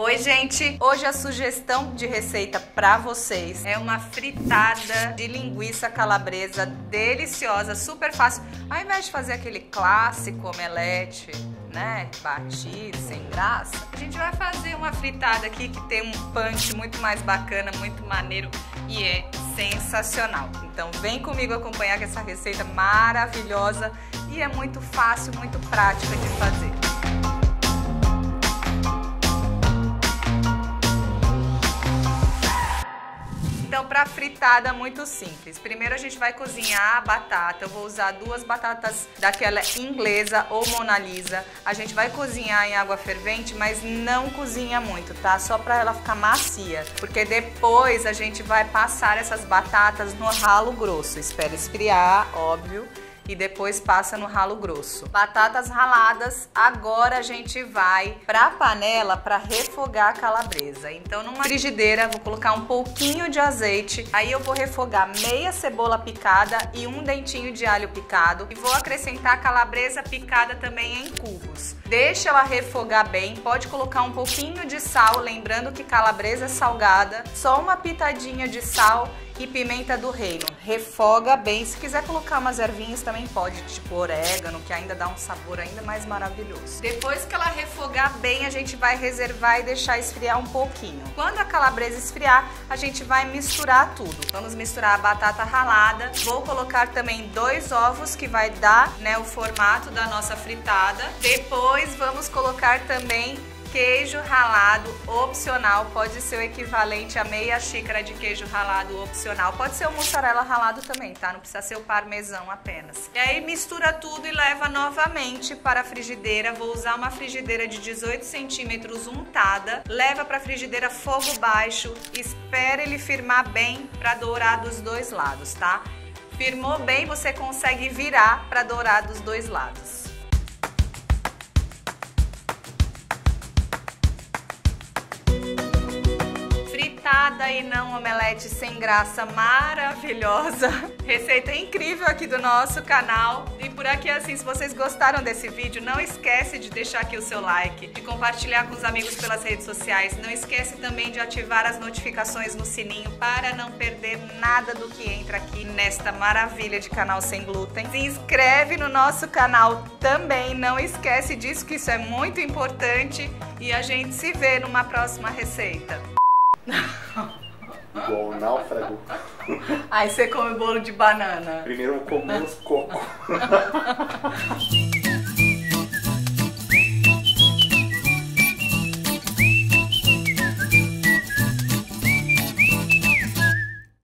Oi, gente! Hoje a sugestão de receita para vocês é uma fritada de linguiça calabresa deliciosa, super fácil. Ao invés de fazer aquele clássico omelete, né, batido, sem graça, a gente vai fazer uma fritada aqui que tem um punch muito mais bacana, muito maneiro e é sensacional. Então vem comigo acompanhar essa receita maravilhosa e é muito fácil, muito prática de fazer. Para fritada, muito simples. Primeiro a gente vai cozinhar a batata. Eu vou usar duas batatas daquela inglesa ou Mona Lisa. A gente vai cozinhar em água fervente, mas não cozinha muito, tá? Só para ela ficar macia. Porque depois a gente vai passar essas batatas no ralo grosso. Espera esfriar, óbvio e depois passa no ralo grosso. Batatas raladas, agora a gente vai pra panela para refogar a calabresa. Então numa frigideira vou colocar um pouquinho de azeite, aí eu vou refogar meia cebola picada e um dentinho de alho picado e vou acrescentar a calabresa picada também em cubos. Deixa ela refogar bem, pode colocar um pouquinho de sal, lembrando que calabresa é salgada, só uma pitadinha de sal e pimenta do reino. Refoga bem. Se quiser colocar umas ervinhas também pode, tipo orégano, que ainda dá um sabor ainda mais maravilhoso. Depois que ela refogar bem, a gente vai reservar e deixar esfriar um pouquinho. Quando a calabresa esfriar, a gente vai misturar tudo. Vamos misturar a batata ralada. Vou colocar também dois ovos que vai dar, né, o formato da nossa fritada. Depois vamos colocar também queijo ralado opcional, pode ser o equivalente a meia xícara de queijo ralado opcional. Pode ser o mussarela ralado também, tá? Não precisa ser o parmesão apenas. E aí mistura tudo e leva novamente para a frigideira. Vou usar uma frigideira de 18 centímetros untada. Leva para a frigideira fogo baixo. Espera ele firmar bem para dourar dos dois lados, tá? Firmou bem, você consegue virar para dourar dos dois lados. Fritada e não omelete sem graça maravilhosa. Receita incrível aqui do nosso canal. E por aqui assim, se vocês gostaram desse vídeo, não esquece de deixar aqui o seu like, de compartilhar com os amigos pelas redes sociais. Não esquece também de ativar as notificações no sininho para não perder nada do que entra aqui nesta maravilha de canal sem glúten. Se inscreve no nosso canal também, não esquece disso que isso é muito importante e a gente se vê numa próxima receita. Igual o náufrago. Aí você come bolo de banana. Primeiro eu comer os cocos.